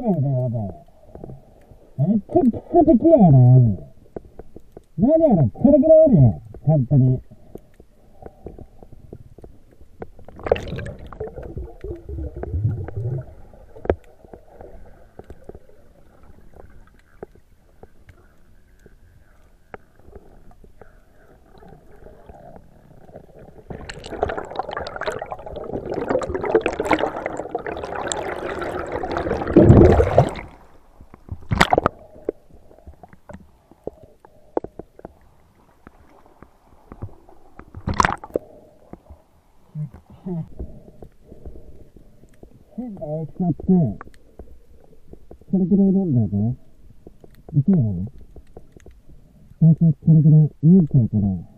るん。だよ、もう。めっちゃ基礎的やな、何やら、これぐらいあるよ、本当に。変な大きさって、これぐらいなんだよね。いくよ。大体これぐらい見えちゃうから。